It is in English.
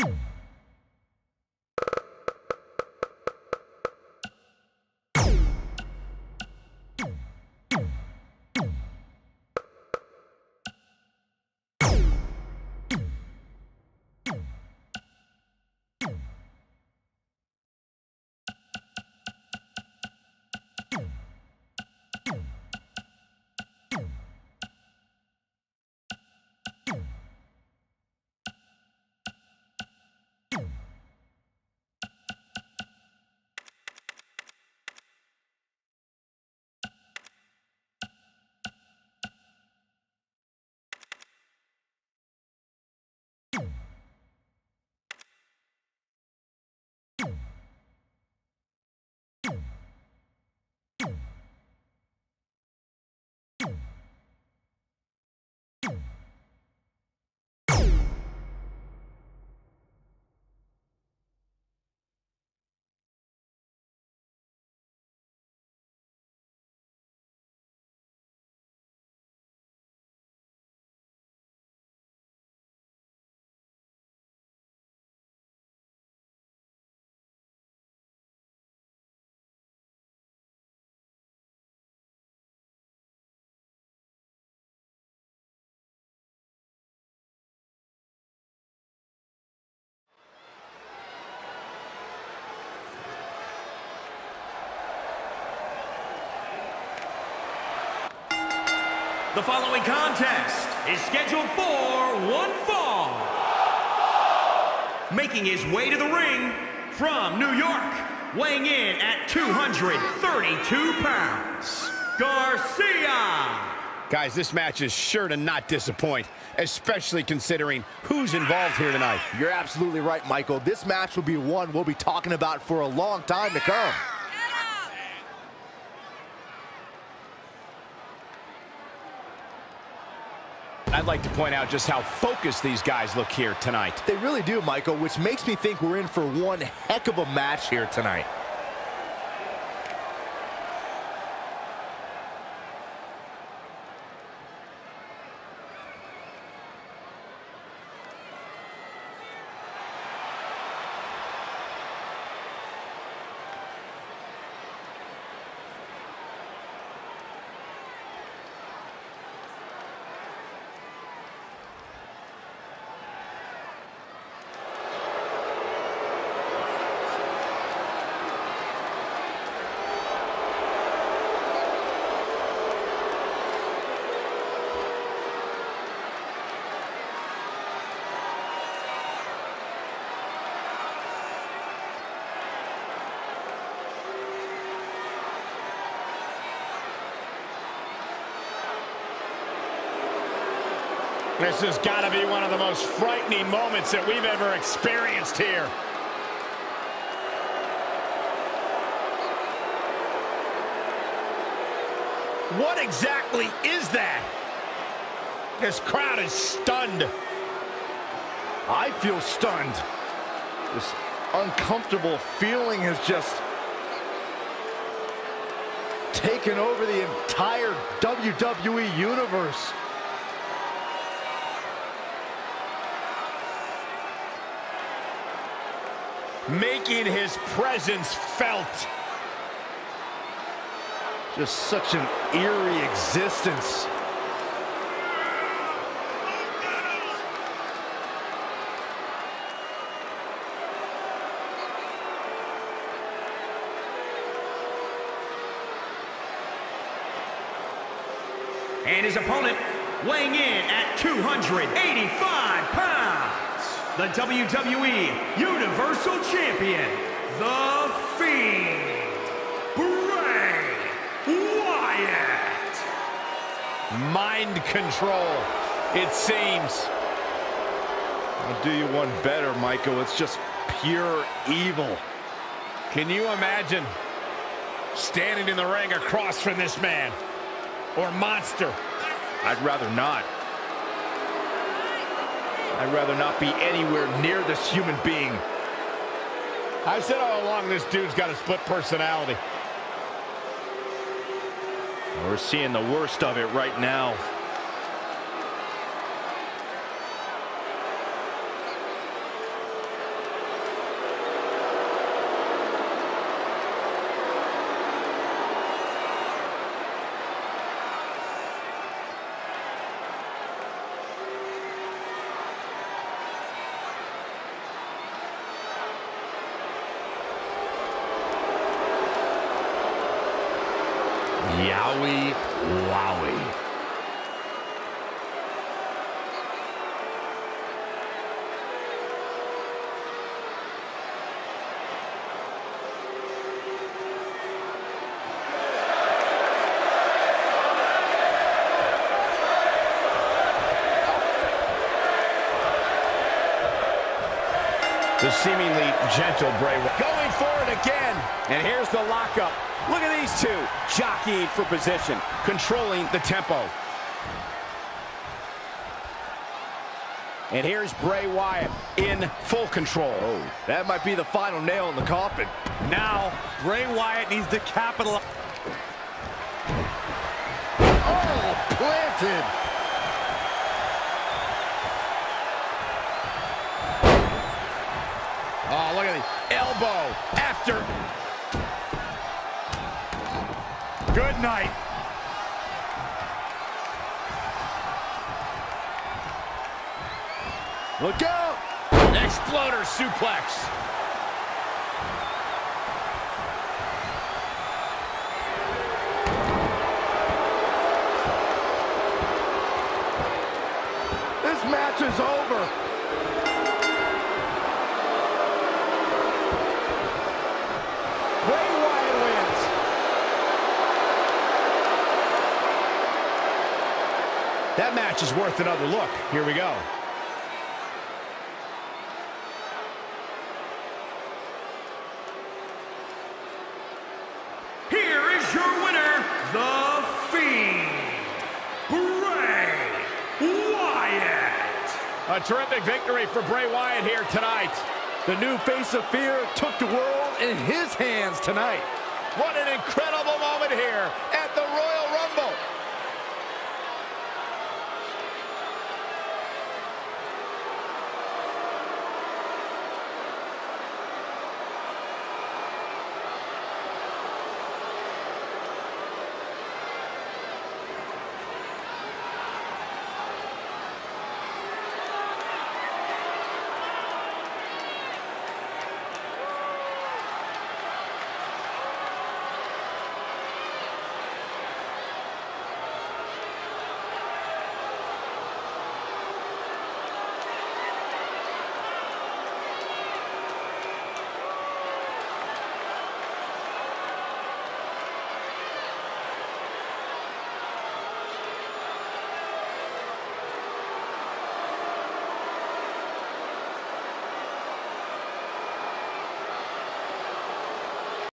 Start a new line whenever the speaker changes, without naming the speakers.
you The following contest is scheduled for one fall. Making his way to the ring from New York, weighing in at 232 pounds, Garcia.
Guys, this match is sure to not disappoint, especially considering who's involved here tonight.
You're absolutely right, Michael. This match will be one we'll be talking about for a long time to come.
I'd like to point out just how focused these guys look here tonight.
They really do, Michael, which makes me think we're in for one heck of a match here tonight.
This has got to be one of the most frightening moments that we've ever experienced here. What exactly is that? This crowd is stunned.
I feel stunned. This uncomfortable feeling has just taken over the entire WWE Universe.
Making his presence felt.
Just such an eerie existence.
And his opponent, weighing in at 285 pounds, the WWE Universal Champion, The Fiend, Bray Wyatt.
Mind control, it seems.
I'll do you one better, Michael. It's just pure evil.
Can you imagine standing in the ring across from this man or monster?
I'd rather not. I'd rather not be anywhere near this human being.
I've said all along this dude's got a split personality.
We're seeing the worst of it right now. Yowie
The seemingly gentle Bray Wyatt. Going for it again.
And here's the lockup. Look at these two jockeying for position.
Controlling the tempo.
And here's Bray Wyatt.
In full control.
Oh, that might be the final nail in the coffin.
Now, Bray Wyatt needs to capitalize.
Oh, planted.
Oh, look at the elbow after.
Good night.
Look out.
Exploder suplex.
This match is over.
Bray Wyatt wins.
That match is worth another look. Here we go.
Here is your winner, The Fiend, Bray Wyatt.
A terrific victory for Bray Wyatt here tonight.
The new face of fear took the world in his hands tonight.
What an incredible moment here at the.